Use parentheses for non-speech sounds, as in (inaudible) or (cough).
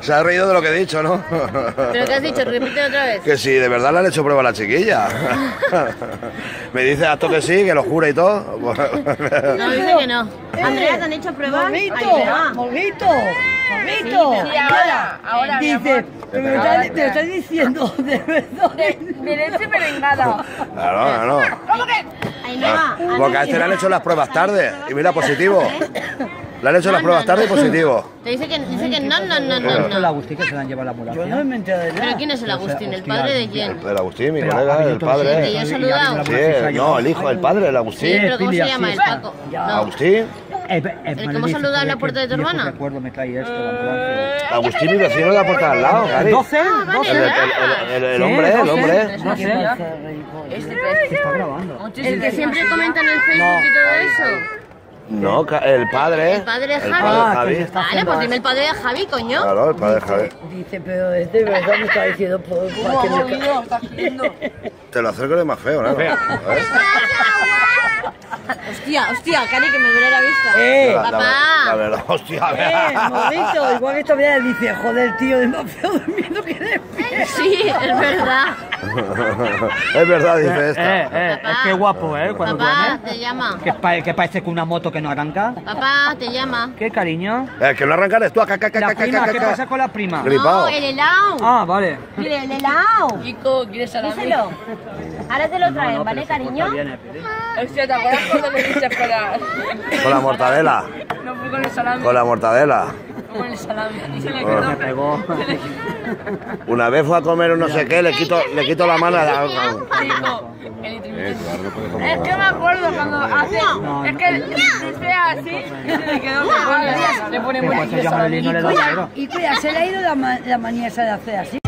Se ha reído de lo que he dicho, ¿no? ¿Pero qué has dicho? Repite otra vez. Que si de verdad le han hecho prueba a la chiquilla. (laughs) Me dice acto que sí, que lo jura y todo. No, dice que no. Andrea, ¿te han hecho pruebas? Morrito, morrito. Sí, ahora, ahora, Dice, me lo está diciendo de verdad. De leche merengada. Claro, claro. Porque a este le han hecho las pruebas tarde y mira positivo. Le han hecho las pruebas tarde y positivo. te dice que, dice que no, no, no, no, ¿Esto es el no. Agustín que se le han llevado a la Yo no de ¿Pero quién es el Agustín? ¿El padre de quién? El Agustín, mi Pero colega, el Sí, padre. yo he saludado. Sí, no, el hijo, el padre, el Sí, Agustín. pero ¿cómo se llama? El sí. Paco. No. Agustín. Eh, eh, ¿El que hemos saludado en la puerta de tu hermana? recuerdo me trae esto, la ambulancia. Agustín, mi vecino de la puerta de al lado, Cari. ¿12? vale. El, el- el- el- el Sí, hombre, el 12, hombre. No sé, se está grabando. El que siempre comenta en el Facebook y todo eso. No, el padre. El padre de El Javi. Ah, Javi. Vale, pues dime el padre de Javi, coño. Claro, el padre de Javi. Dice, pero es de verdad me está diciendo por, que me... Te lo acerco de más feo, ¿no? (laughs) Ver. Hostia, hostia, Cari, que me duele la vista. Eh, La- la- Papá. La verdad, hostia, a ver. eh, morrito, igual que esta mañana dice, joder, tío, es más feo durmiendo que de pie. Sí, es verdad. (laughs) Es verdad, dice Eh, esta. eh, Papá. es que guapo, ¿eh? Cuando Papá, duerme. te llama. Que, pa- que parece que una moto que no arranca. Papá, te llama. ¿Qué, cariño? El que no arrancar es tú. Acá, acá, acá, La acá, prima, acá, ¿qué acá. pasa con la prima? Gripao. No, el helado. Ah, vale. Mire, el helado. Chico, ¿quieres salami? Díselo. Ahora te lo No, traen, no, ¿vale, pero se cariño? bien, eh. Hostia, ¿te acuerdas cuando le diste para...? Con la mortadela. No fue con el salami, Con la mortadela. El salami. (laughs) Y se le quedó... Me pegó. Una vez fue a comer un no sé qué, le quito, le quito la mano a la... Dijo, el intermitente. Es que me acuerdo cuando hace... Es que dice así y se le quedó. Le pone muy. Y cuida, se le ha ido la, ma- la manía esa de hacer así.